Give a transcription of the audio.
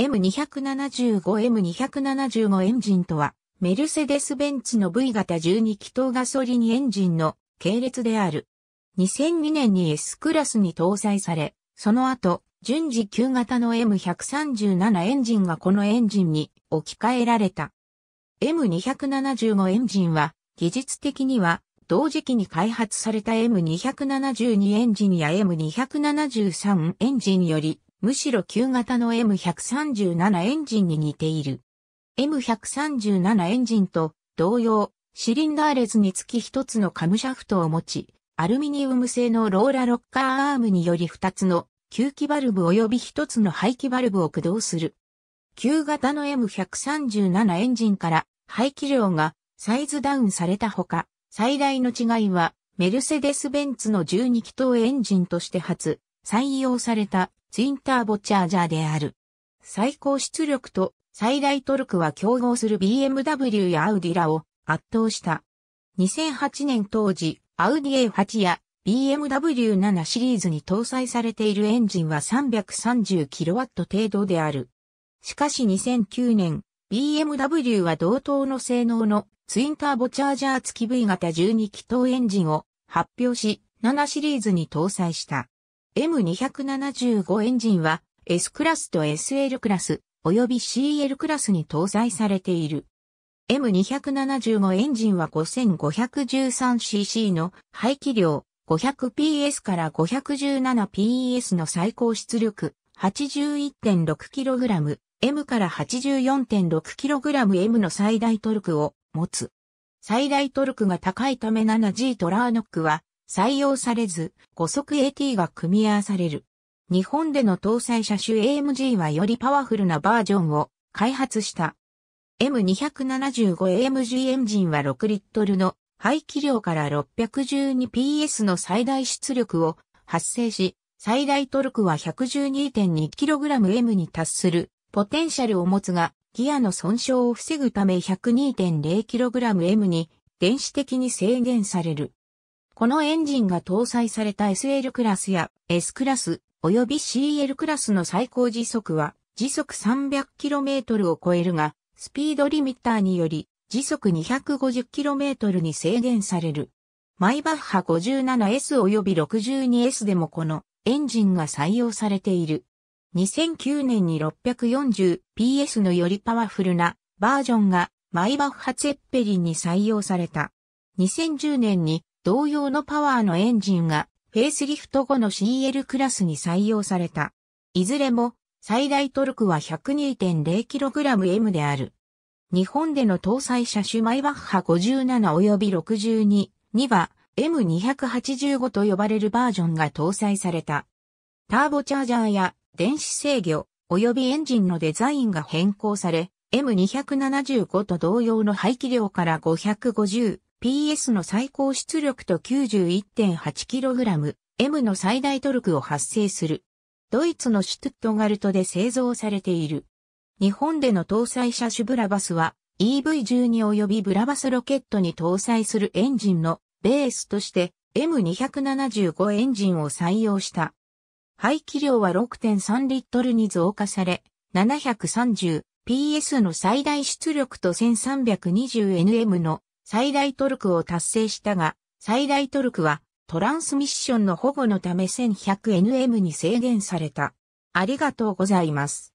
M275M275 エンジンとは、メルセデス・ベンツの V 型12気筒ガソリンエンジンの系列である。2002年に S クラスに搭載され、その後、順次旧型の M137 エンジンがこのエンジンに置き換えられた。M275 エンジンは、技術的には、同時期に開発された M272 エンジンや M273 エンジンより、むしろ旧型の M137 エンジンに似ている。M137 エンジンと同様、シリンダーレズにつき一つのカムシャフトを持ち、アルミニウム製のローラロッカーアームにより二つの吸気バルブ及び一つの排気バルブを駆動する。旧型の M137 エンジンから排気量がサイズダウンされたほか、最大の違いはメルセデス・ベンツの12気筒エンジンとして初採用されたツインターボチャージャーである。最高出力と最大トルクは競合する BMW やアウディラを圧倒した。2008年当時、アウディ A8 や BMW7 シリーズに搭載されているエンジンは 330kW 程度である。しかし2009年、BMW は同等の性能のツインターボチャージャー付き V 型12気筒エンジンを発表し、7シリーズに搭載した。M275 エンジンは S クラスと SL クラス及び CL クラスに搭載されている。M275 エンジンは 5513cc の排気量 500PS から 517PS の最高出力 81.6kg M から 84.6kg M の最大トルクを持つ。最大トルクが高いため 7G トラーノックは採用されず、5速 AT が組み合わされる。日本での搭載車種 AMG はよりパワフルなバージョンを開発した。M275AMG エンジンは6リットルの排気量から 612PS の最大出力を発生し、最大トルクは 112.2kgm に達するポテンシャルを持つが、ギアの損傷を防ぐため 102.0kgm に電子的に制限される。このエンジンが搭載された SL クラスや S クラス及び CL クラスの最高時速は時速 300km を超えるが、スピードリミッターにより時速 250km に制限される。マイバッハ 57S 及び 62S でもこのエンジンが採用されている。2009年に 640PS のよりパワフルなバージョンがマイバッハツェッペリンに採用された。2010年に同様のパワーのエンジンがフェイスリフト後の CL クラスに採用された。いずれも最大トルクは 102.0kgm である。日本での搭載車種マイバッハ57及び62には M285 と呼ばれるバージョンが搭載された。ターボチャージャーや電子制御及びエンジンのデザインが変更され M275 と同様の排気量から550 PS の最高出力と 91.8kg、M の最大トルクを発生する。ドイツのシュトゥットガルトで製造されている。日本での搭載車種ブラバスは EV12 及びブラバスロケットに搭載するエンジンのベースとして M275 エンジンを採用した。排気量は6.3リットルに増加され、730PS の最大出力と 1320Nm の最大トルクを達成したが、最大トルクはトランスミッションの保護のため 1100Nm に制限された。ありがとうございます。